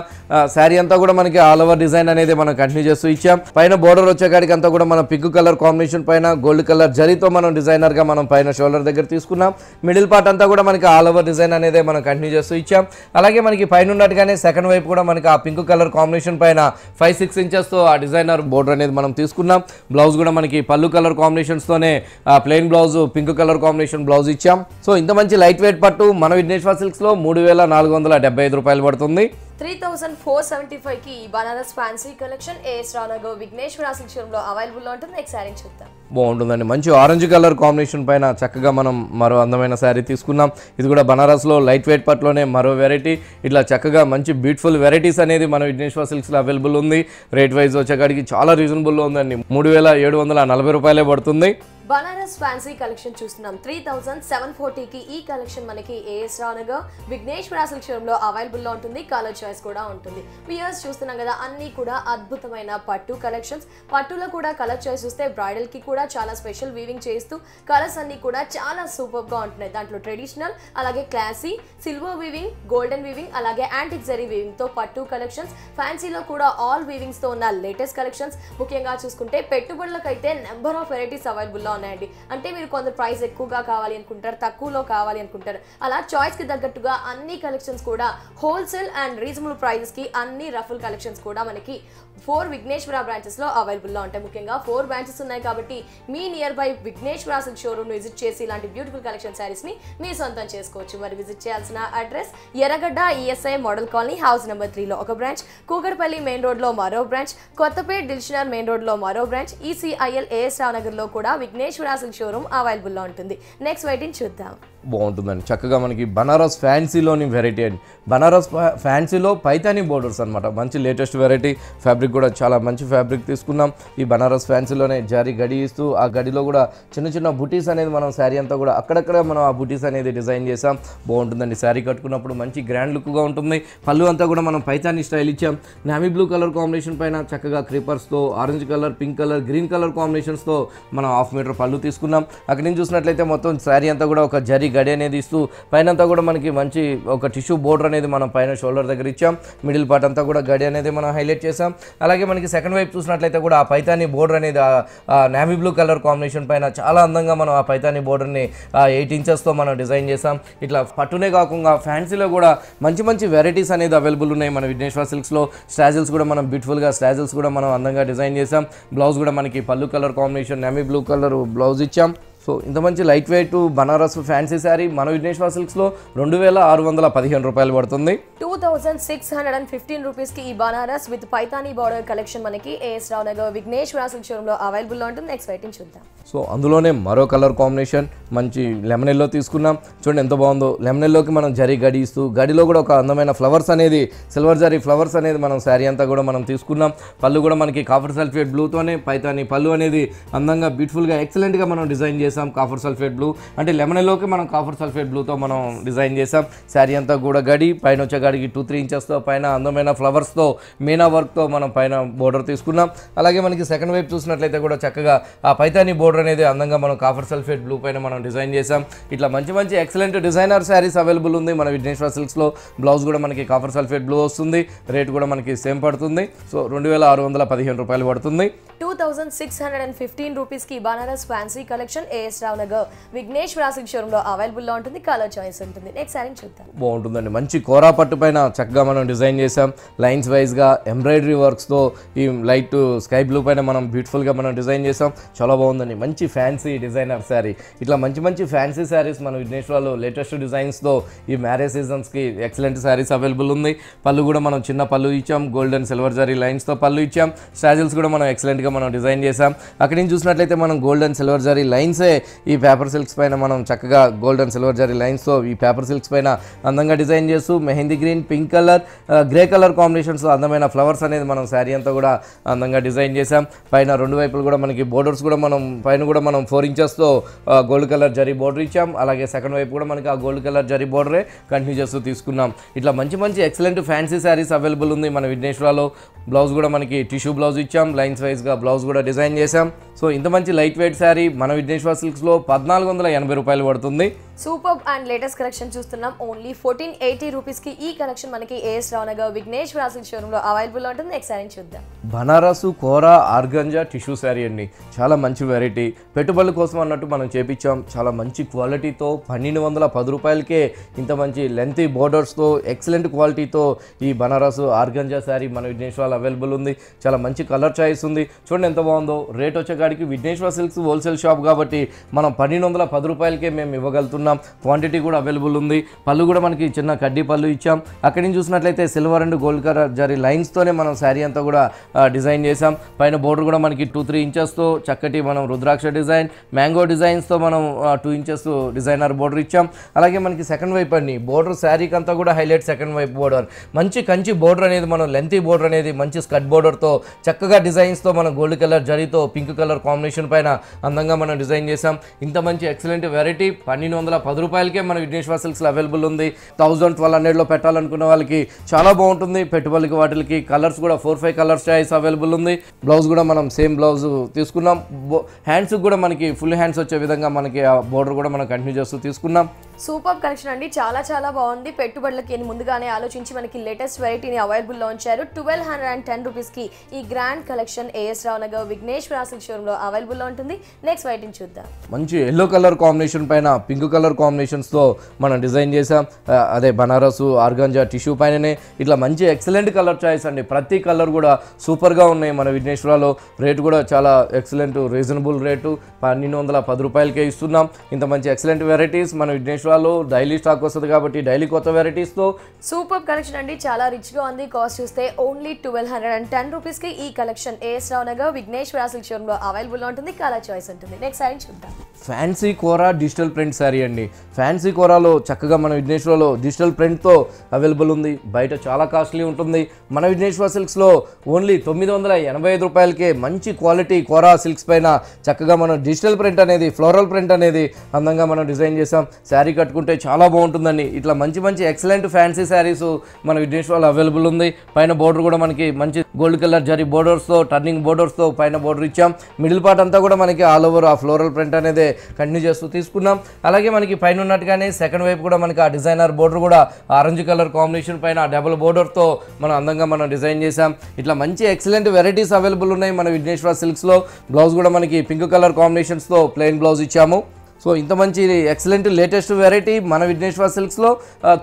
శారీ అంతా కూడా మనకి ఆల్ ఓవర్ డిజైన్ అనేది మనం కంటిన్యూ చేస్తూ ఇచ్చాం. పైన బోర్డర్ వచ్చేకాడికి అంతా కూడా మనం పింక్ కలర్ కాంబినేషన్ పైన గోల్డ్ కలర్ జరీతో మనం డిజైనర్గా మనం పైన షోల్డర్ దగ్గర తీసుకున్నాం. మిడిల్ పార్ట్ అంతా కూడా మనకి ఆల్ ఓవర్ డిజైన్ అనేది మనం కంటిన్యూ చేస్తూ ఇచ్చాం. అలాగే మనకి పైన ఉన్నట్టుగానే సెకండ్ వైపు కూడా మనకి ఆ పింక్ కలర్ కాంబినేషన్ పైన ఫైవ్ సిక్స్ ఇంచెస్తో ఆ డిజైనర్ బోర్డర్ అనేది మనం తీసుకున్నాం. బ్లౌజ్ కూడా మనకి పళ్ళు colour కాంబినేషన్స్తోనే plain blouse pink colour combination blouse ఇచ్చాం. సో ఇంత మంచి లైట్ వెయిట్ పట్టు మన విఘ్నేశ్వర సిల్క్స్లో మూడు వేల నాలుగు వందల డెబ్బై ఐదు రూపాయలు పడుతుంది. త్రీ థౌసండ్ ఫోర్ సెవెంటీ ఫైవ్కి ఈ బనారస్ ఫ్యాన్సీ కలెక్షన్ ఏఎస్ రానగో విఘ్నేశ్వర విఘ్నేష్ అవైలబుల్లో ఉంటుంది నెక్స్ట్ శారీ చూద్దాం బాగుంటుందండి. మంచి ఆరెంజ్ కలర్ కాంబినేషన్ పైన చక్కగా మనం మరో అందమైన శారీ తీసుకున్నాం ఇది కూడా బనారస్లో లైట్ వెయిట్ పట్లోనే మరో వెరైటీ ఇట్లా చక్కగా మంచి బ్యూటిఫుల్ వెరైటీస్ అనేది మన విఘ్నేశ్వర సిల్క్స్లో అవైలబుల్ ఉంది. రేట్ వైజ్ వచ్చేకాడికి చాలా రీజనబుల్లో ఉందండి. మూడు వేల ఏడు వందల నలభై రూపాయలే పడుతుంది. బనారస్ ఫ్యాన్సీ కలెక్షన్ చూస్తున్నాం. త్రీ థౌసండ్ సెవెన్ ఫోర్టీకి ఈ కలెక్షన్ మనకి ఏఎస్ రానగా విఘ్నేశ్వర సిల్క్ అవైలబుల్లో ఉంటుంది. కలర్ చాయిస్ కూడా ఉంటుంది. పియర్స్ చూస్తున్నాం కదా అన్ని కూడా అద్భుతమైన పట్టు కలెక్షన్స్. పట్టులో కూడా కలర్ చాయిస్ చూస్తే బ్రైడల్కి కూడా చాలా స్పెషల్ వీవింగ్ చేస్తూ కలర్స్ అన్ని కూడా చాలా సూపర్గా ఉంటున్నాయి. దాంట్లో ట్రెడిషనల్ అలాగే classy silver weaving golden weaving అలాగే యాంటిక్ జరీ వీవింగ్తో పట్టు కలెక్షన్స్. ఫ్యాన్సీలో కూడా ఆల్ వీవింగ్స్తో ఉన్న లేటెస్ట్ కలెక్షన్స్ ముఖ్యంగా చూసుకుంటే పెట్టుబడులకైతే నెంబర్ ఆఫ్ వెరైటీస్ అవైలబుల్లో ఉన్నాయండి అంటే మీరు కొందరు ప్రైస్ ఎక్కువగా కావాలి అనుకుంటారు తక్కువలో కావాలి అనుకుంటారు. అలా చాయిస్కి తగ్గట్టుగా అన్ని కలెక్షన్స్ కూడా హోల్సేల్ అండ్ రీజనబుల్ ప్రైజెస్కి అన్ని రఫుల్ కలెక్షన్స్ కూడా మనకి ఫోర్ విఘ్నేశ్వర బ్రాంచెస్లో అవైలబుల్లో ఉంటాయి ముఖ్యంగా ఫోర్ బ్రాంచెస్ ఉన్నాయి కాబట్టి మీ nearby Vighneshwara silk showroom visit చేసి ఇలాంటి బ్యూటిఫుల్ కలెక్షన్ శారీస్ని మీ సొంతం చేసుకోవచ్చు. మరి విజిట్ చేయాల్సిన address Erragadda ESI model colony house number త్రీలో ఒక బ్రాంచ్ కూకట్పల్లి మెయిన్ రోడ్లో మరో బ్రాంచ్ కొత్తపేట్ డిల్షనర్ మెయిన్ రోడ్లో మరో బ్రాంచ్ ఈసీఐఎల్ ఏఎస్ రావునగర్లో కూడా విఘ్నేశ్వర సిల్క్ షోరూమ్ అవైలబుల్లో ఉంటుంది. నెక్స్ట్ వెయిటింగ్ చూద్దాం. బాగుంటుందండి. చక్కగా మనకి బనారస్ ఫ్యాన్సీలోని వెరైటీ అండి. బనారస్ ఫ్యాన్సీలో పైతాని బోర్డర్స్ అనమాట మంచి లేటెస్ట్ వెరైటీ ఫ్యాబ్రిక్ కూడా చాలా మంచి ఫ్యాబ్రిక్ తీసుకున్నాం. ఈ బనారస్ ఫ్యాన్సీలోనే జారీ గడి ఇస్తూ ఆ గడిలో కూడా చిన్న చిన్న బుటీస్ అనేది మనం శారీ అంతా కూడా అక్కడక్కడ మనం ఆ బుటీస్ అనేది డిజైన్ చేసాం బాగుంటుందండి శారీ కట్టుకున్నప్పుడు మంచి గ్రాండ్ లుక్గా ఉంటుంది. పళ్ళు అంతా కూడా మనం పైతాని స్టైల్ ఇచ్చాం. నామీ బ్లూ కలర్ కాంబినేషన్ పైన చక్కగా క్రీపర్స్తో orange colour pink colour green colour కాంబినేషన్స్తో మనం హాఫ్ మీటర్ పళ్ళు తీసుకున్నాం. అక్కడి నుంచి చూసినట్లయితే మొత్తం శారీ అంతా కూడా ఒక జరీ గడి అనేది ఇస్తూ పైన అంతా కూడా మనకి మంచి ఒక టిష్యూ బోర్డర్ అనేది మనం పైన షోల్డర్ దగ్గర ఇచ్చాం. మిడిల్ పార్ట్ అంతా కూడా గడి అనేది మనం హైలైట్ చేసాం అలాగే మనకి సెకండ్ వైపు చూసినట్లయితే కూడా ఆ పైతాని బోర్డర్ అనేది నావీ బ్లూ కలర్ కాంబినేషన్ పైన చాలా అందంగా మనం ఆ పైతాని బోర్డర్ని ఎయిట్ ఇంచెస్తో మనం డిజైన్ చేసాం ఇట్లా పట్టునే కాకుండా ఫ్యాన్సీలో కూడా మంచి మంచి వెరైటీస్ అనేది అవైలబుల్ ఉన్నాయి మన విఘ్నేశ్వర సిల్క్స్లో స్ట్రాజిల్స్ కూడా మనం బ్యూటిఫుల్గా స్ట్రాజిల్స్ కూడా మనం అందంగా డిజైన్ చేసాం బ్లౌజ్ కూడా మనకి పళ్ళు colour combination navy blue colour blouse ఇచ్చాం. సో ఇంత మంచి light weight Banaras fancy sari మన విఘ్నేశ్వర సిల్క్స్లో రెండు వేల ఆరు వందల పదిహేను రూపాయలు పడుతుంది. Two thousand six hundred and fifteen రూపీస్కి ఈ Banaras with Paithani border collection మనకి ఏఎస్ రావు నగర్ విఘ్నేశ్వర సిల్క్ షోరూమ్లో అవైలబుల్లో ఉంటుంది. నెక్స్ట్ వెయిటింగ్ చూద్దాం. సో అందులోనే మరో కలర్ కాంబినేషన్ మంచి లెమన్ ఎల్లో తీసుకున్నాం. చూడండి ఎంత బాగుందో. లెమన్ ఎల్లోకి మనం జరీ గడి ఇస్తూ గడిలో కూడా ఒక అందమైన ఫ్లవర్స్ అనేది సిల్వర్ జరీ ఫ్లవర్స్ అనేది మనం శారీ అంతా కూడా మనం తీసుకున్నాం. పళ్ళు కూడా మనకి కాఫర్ సల్ఫేట్ బ్లూతోనే పైతాని పళ్ళు అనేది అందంగా బ్యూటిఫుల్గా ఎక్సలెంట్గా మనం డిజైన్ చేసాం కాఫర్ సల్ఫేట్ బ్లూ. అంటే లెమన్ మనం కాఫర్ సల్ఫేట్ బ్లూతో మనం డిజైన్ చేసాం. శారీ అంతా కూడా గడి పైన వచ్చే గడికి టూ త్రీ ఇంచెస్తో పైన అందమైన ఫ్లవర్స్తో మీనా వర్క్తో మనం పైన బోర్డర్ తీసుకున్నాం. అలాగే మనకి సెకండ్ వైపు చూసినట్లయితే కూడా చక్కగా ఆ పైతాని బోర్డర్ అనేది అందంగా మనం కాఫర్ సల్ఫేట్ బ్లూ పైన మనం డిజైన్ చేసాం. ఇట్లా మంచి మంచి ఎక్సలెంట్ డిజైనర్ శారీస్ అవైలబుల్ ఉంది. మన విఘ్నేశ్వర సిల్క్స్లో బ్లౌజ్ కూడా మనకి కాఫర్ సల్ఫేట్ బ్లూ వస్తుంది. రేట్ కూడా మనకి సేమ్ పడుతుంది. సో రెండు వేల ఆరు వందల పదిహేను రూపాయలు పడుతుంది. Two thousand six hundred and fifteen రూపీస్కి Banaras fancy collection A S Rao Nagar Vighneshwara silk షోరూమ్లో అవైలబుల్లో ఉంటుంది కలర్ చాయిస్ ఉంటుంది. నెక్స్ట్ సారీ చూద్దాం బాగుంటుందండి. మంచి కోరా పట్టు పైన చక్కగా మనం డిజైన్ చేసాం లైన్స్ వైజ్గా ఎంబ్రాయిడరీ వర్క్స్తో ఈ లైట్ స్కై బ్లూ పైన మనం బ్యూటిఫుల్గా మనం డిజైన్ చేసాం చాలా బాగుందండి. మంచి ఫ్యాన్సీ డిజైనర్ శారీ ఇట్లా మంచి మంచి ఫ్యాన్సీ శారీస్ మన విఘ్నేశ్వరలో లేటెస్ట్ డిజైన్స్తో ఈ మ్యారేజ్ సీజన్స్కి ఎక్సలెంట్ శారీస్ అవైలబుల్ ఉంది. పళ్ళు కూడా మనం చిన్న పళ్ళు ఇచ్చాం. గోల్డెన్ సిల్వర్ జరీ లైన్స్తో పళ్ళు ఇచ్చాం. స్టాజిల్స్ కూడా మనం ఎక్సలెంట్గా మనం డిజైన్ చేసాం అక్కడి నుంచి చూసినట్లయితే మనం గోల్డెన్ సిల్వర్ జరీ లైన్సే ఈ పేపర్ సిల్క్స్ పైన మనం చక్కగా గోల్డెన్ సిల్వర్ జరీ లైన్స్తో ఈ పేపర్ సిల్క్స్ పైన అందంగా డిజైన్ చేస్తూ mehndi green pink colour grey colour కాంబినేషన్స్తో అందమైన ఫ్లవర్స్ అనేది మనం శారీ అంతా కూడా అందంగా డిజైన్ చేసాం పైన రెండు వైపులు కూడా మనకి బోర్డర్స్ కూడా మనం పైన కూడా మనం ఫోర్ ఇంచెస్తో గోల్డ్ కలర్ జరీ బోర్డర్ ఇచ్చాం. అలాగే సెకండ్ వైపు కూడా మనకి ఆ గోల్డ్ కలర్ జరీ బోర్డరే కంటిన్యూ చేస్తూ తీసుకున్నాం. ఇట్లా మంచి మంచి ఎక్సలెంట్ ఫ్యాన్సీ శారీస్ అవైలబుల్ ఉంది మన విఘ్నేశ్వరాలో. బ్లౌజ్ కూడా మనకి టిష్యూ బ్లౌజ్ ఇచ్చాం. లైన్స్ వైజ్గా బ్లౌజ్ కూడా డిజైన్ చేసాం సో ఇంత మంచి లైట్ వెయిట్ శారీ మన విఘ్నేశ్వర సిల్క్స్లో పద్నాలుగు వందల ఎనభై రూపాయలు పడుతుంది. సూపర్ అండ్ లేటెస్ట్ కలెక్షన్ చూస్తున్నాం. ఓన్లీ ఫోర్టీన్ ఎయిటీ రూపీస్కి ఈ కలెక్షన్ మనకి ఏఎస్ రావు విఘ్నేష్ విఘ్నేశ్వర షోరూమ్లో అవైలబుల్ ఉంటుంది. నెక్స్ట్ సారీ చూద్దాం. బనారసు కోరా ఆర్గంజా టిష్యూ శారీ అండి. చాలా మంచి వెరైటీ పెట్టుబడుల కోసం అన్నట్టు మనం చేపించాం. చాలా మంచి క్వాలిటీతో పన్నెండు వందల పది రూపాయలకే ఇంత మంచి లెంతీ బోర్డర్స్తో ఎక్సలెంట్ క్వాలిటీతో ఈ బనారసు ఆర్గంజా శారీ మన విఘ్నేశ్వర అవైలబుల్ ఉంది. చాలా మంచి కలర్ చాయిస్ ఉంది. చూడండి ఎంత బాగుందో. రేట్ వచ్చేకాడికి విఘ్నేశ్వర సిల్క్స్ హోల్సేల్ షాప్ కాబట్టి మనం పన్నెండు వందల పది రూపాయలకే మేము ఇవ్వగలుగుతున్నాం. చూస్తున్నాం క్వాంటిటీ కూడా అవైలబుల్ ఉంది. పళ్ళు కూడా మనకి చిన్న కడ్డీ పళ్ళు ఇచ్చాం. అక్కడి నుంచి చూసినట్లయితే silver and gold colour zari లైన్స్తోనే మనం శారీ అంతా కూడా డిజైన్ చేసాం పైన బోర్డర్ కూడా మనకి టూ త్రీ ఇంచెస్తో చక్కటి మనం రుద్రాక్ష డిజైన్ మ్యాంగో డిజైన్స్తో మనం టూ ఇంచెస్ డిజైనర్ బోర్డర్ ఇచ్చాం. అలాగే మనకి సెకండ్ వైపు అండి. బోర్డర్ శారీకి అంతా కూడా హైలైట్ సెకండ్ వైపు బోర్డర్ మంచి కంచి బోర్డర్ అనేది మనం లెంతీ బోర్డర్ అనేది మంచి స్కట్ బోర్డర్తో చక్కగా డిజైన్స్తో మనం గోల్డ్ కలర్ జరీతో పింక్ కలర్ కాంబినేషన్ పైన అందంగా మనం డిజైన్ చేసాం ఇంత మంచి ఎక్సలెంట్ వెరైటీ పన్నెండు వందల పది రూపాయలకే మన విఘ్నేశ్వర సిల్క్స్లో అవైలబుల్ ఉంది. థౌజండ్ ట్వెల్వ్ హండ్రెడ్లో పెట్టాలనుకున్న వాళ్ళకి చాలా బాగుంటుంది. పెట్టుబడికి వాటికి కలర్స్ కూడా four five colours choice available ఉంది. బ్లౌజ్ కూడా మనం సేమ్ బ్లౌజ్ తీసుకున్నాం. హ్యాండ్స్కి కూడా మనకి ఫుల్ హ్యాండ్స్ వచ్చే విధంగా మనకి ఆ బోర్డర్ కూడా మనం కంటిన్యూ చేస్తూ తీసుకున్నాం. సూపర్ కలెక్షన్ అండి. చాలా చాలా బాగుంది. పెట్టుబడులకి ముందుగానే ఆలోచించి మనకి లేటెస్ట్ వెరైటీని అవైలబుల్లో ఉంచారు. ట్వెల్వ్ హండ్రెడ్ అండ్ టెన్ రూపీస్కి ఈ grand collection A S Rao Nagar Vighnesh రాసిక్ షోరూంలో అవైలబుల్లో ఉంటుంది. నెక్స్ట్ వెరైటీని చూద్దాం. మంచి ఎల్లో కలర్ కాంబినేషన్ పైన పింక్ కలర్ కాంబినేషన్స్తో మనం డిజైన్ చేసాం అదే బనారసు ఆర్గంజా టిష్యూ పైననే. ఇట్లా మంచి ఎక్సలెంట్ కలర్ చాయిస్ అండి. ప్రతి కలర్ కూడా సూపర్గా ఉన్నాయి మన విఘ్నేశ్వరాలో. రేటు కూడా చాలా ఎక్సలెంట్ రీజనబుల్ రేటు. పన్నెండు వందల పది రూపాయలకే ఇస్తున్నాం. ఇంత మంచి ఎక్సలెంట్ వెరైటీస్ మన విఘ్నేశ్వరాలో డైలీ స్టాక్ వస్తుంది కాబట్టి డైలీ కొత్త వెరైటీస్తో సూపర్ కలెక్షన్ అండి చాలా రిచ్గా ఉంది. కాస్ట్ చూస్తే only twelve hundred and ten రూపీస్కి ఈ collection A S Rao Nagar Vighnesh రాసిక్ షోరూంలో అవైలబుల్ ఉంటుంది. కలర్ చాయిస్ ఉంటుంది. నెక్స్ట్ సారీ చూద్దాం. Fancy kora digital print sari అండి. ఫ్యాన్సీ కోరాలో చక్కగా మన విఘ్నేశ్వరలో డిజిటల్ ప్రింట్తో అవైలబుల్ ఉంది. బయట చాలా కాస్ట్లీ ఉంటుంది. మన విఘ్నేశ్వర సిల్క్స్లో ఓన్లీ తొమ్మిది వందల ఎనభై ఐదు రూపాయలకే మంచి క్వాలిటీ కోరా సిల్క్స్ పైన చక్కగా మనం డిజిటల్ ప్రింట్ అనేది ఫ్లోరల్ ప్రింట్ అనేది అందంగా మనం డిజైన్ చేసాం శారీ కట్టుకుంటే చాలా బాగుంటుందండి. ఇట్లా మంచి మంచి ఎక్సలెంట్ ఫ్యాన్సీ శారీస్ మన విఘ్నేశ్వరలో అవైలబుల్ ఉంది. పైన బోర్డర్ కూడా మనకి మంచి గోల్డ్ కలర్ జరీ బోర్డర్స్తో టర్నింగ్ బోర్డర్స్తో పైన బోర్డర్ ఇచ్చాం. మిడిల్ పార్ట్ అంతా కూడా మనకి ఆల్ ఓవర్ ఆ ఫ్లోరల్ ప్రింట్ అనేది కంటిన్యూ చేస్తూ తీసుకున్నాం. అలాగే మనకి పైన ఉన్నట్టుగానే సెకండ్ వైపు కూడా మనకి ఆ డిజైనర్ బోర్డర్ కూడా ఆరెంజ్ కలర్ కాంబినేషన్ పైన డబుల్ బోర్డర్తో మనం అందంగా మనం డిజైన్ చేసాం ఇట్లా మంచి ఎక్సలెంట్ వెరైటీస్ అవైలబుల్ ఉన్నాయి మన విఘ్నేశ్వర సిల్క్స్లో బ్లౌజ్ కూడా మనకి పింక్ కలర్ కాంబినేషన్స్తో ప్లెయిన్ బ్లౌజ్ ఇచ్చాము. సో ఇంత మంచి ఎక్సలెంట్ లేటెస్ట్ వెరైటీ మన విఘ్నేశ్వర సిల్క్స్లో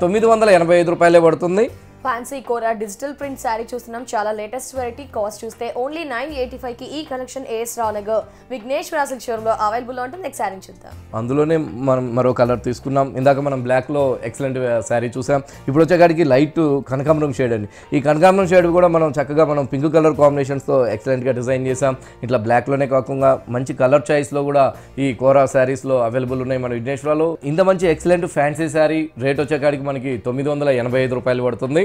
తొమ్మిది వందల ఎనభై ఐదు రూపాయలే పడుతుంది. Fancy kora digital print sari చూస్తున్నాం. చాలా లేటెస్ట్ వెరైటీ కాస్ట్ చూస్తే ఓన్లీ నైన్ ఎయిటీ ఫైవ్కి ఈ collection A S Rao Nagar Vighnesh రాసిక్ షోరూంలో అవైలబుల్ ఉంటుంది. నెక్స్ట్ శారీ చూద్దాం. అందులోనే మనం మరో కలర్ తీసుకున్నాం. ఇందాక మనం బ్లాక్లో ఎక్సలెంట్ శారీ చూసాం. ఇప్పుడు వచ్చేకాడికి లైట్ కనకాంబరం షేడ్ అండి. ఈ కనకాంబరం షేడ్ కూడా మనం చక్కగా మనం పింక్ కలర్ కాంబినేషన్స్తో ఎక్సలెంట్గా డిజైన్ చేసాం ఇట్లా బ్లాక్లోనే కాకుండా మంచి కలర్ చాయిస్లో కూడా ఈ కోరా శారీస్లో అవైలబుల్ ఉన్నాయి మన విఘ్నేశ్వరాలో. ఇంత మంచి ఎక్సలెంట్ ఫ్యాన్సీ శారీ రేట్ వచ్చేకాడికి మనకి తొమ్మిది వందల ఎనభై ఐదు రూపాయలు పడుతుంది.